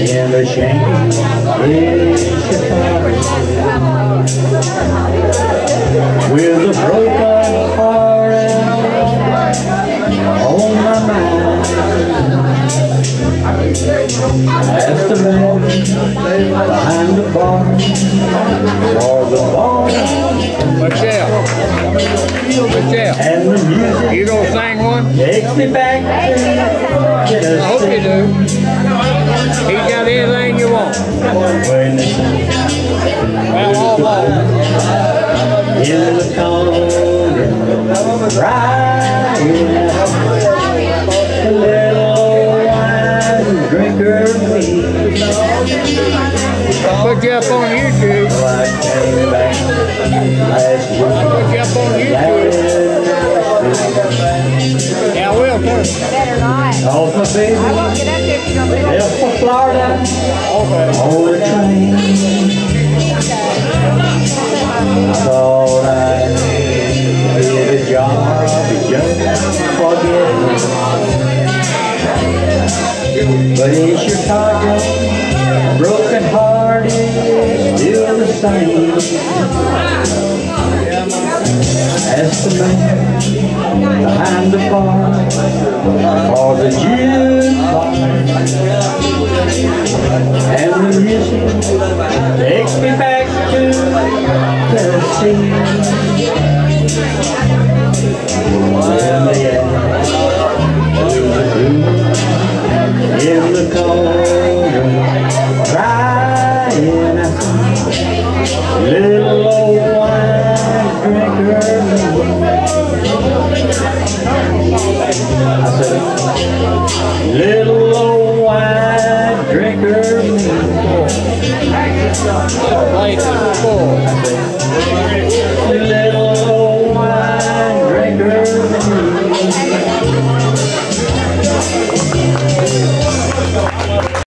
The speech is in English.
in the shanty in Chicago with a broken heart on my mind. Ask the man behind the bar for the bar Michelle. Michelle. and the music You gonna sing one? takes me back to I hope you do. In the corner, crying, a little wine drinker me. Put you up on YouTube. I came back last week. Put you up on YouTube. Yeah, I will too. Better not. Off my baby, I won't get up there if you don't do it. left for Florida on the train. But in Chicago, broken heart is still the same. Ask the man behind the bar for the jukebox and the music takes me back to Tennessee. Little old wine drinker. Little old wine drinker.